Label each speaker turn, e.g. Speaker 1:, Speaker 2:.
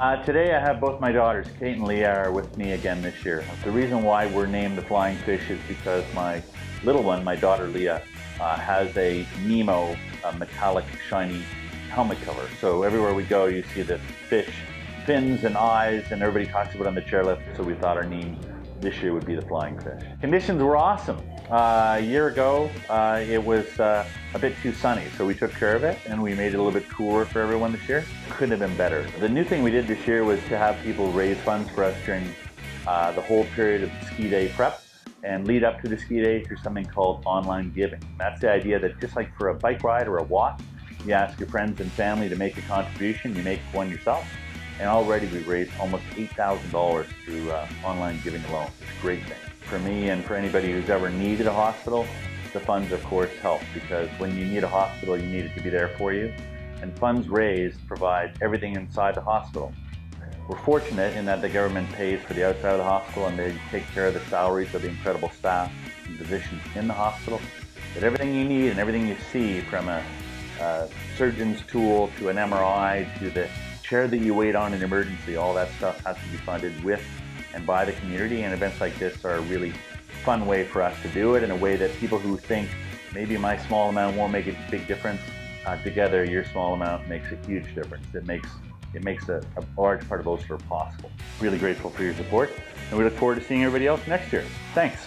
Speaker 1: Uh, today I have both my daughters, Kate and Leah, are with me again this year. The reason why we're named the Flying Fish is because my little one, my daughter Leah, uh, has a Nemo metallic shiny helmet cover. So everywhere we go, you see the fish fins and eyes, and everybody talks about it on the chairlift. So we thought our name this year would be the Flying Fish. Conditions were awesome. Uh, a year ago, uh, it was uh, a bit too sunny, so we took care of it and we made it a little bit cooler for everyone this year. Couldn't have been better. The new thing we did this year was to have people raise funds for us during uh, the whole period of ski day prep and lead up to the ski day through something called online giving. That's the idea that just like for a bike ride or a walk, you ask your friends and family to make a contribution, you make one yourself, and already we've raised almost $8,000 through uh, online giving alone. It's a great thing. For me and for anybody who's ever needed a hospital, the funds of course help because when you need a hospital, you need it to be there for you. And funds raised provide everything inside the hospital. We're fortunate in that the government pays for the outside of the hospital and they take care of the salaries of the incredible staff and physicians in the hospital. But everything you need and everything you see from a, a surgeon's tool to an MRI to the chair that you wait on in emergency, all that stuff has to be funded with and by the community. And events like this are a really fun way for us to do it in a way that people who think maybe my small amount won't make a big difference, uh, together your small amount makes a huge difference. It makes it makes a, a large part of Osler possible. Really grateful for your support, and we look forward to seeing everybody else next year. Thanks.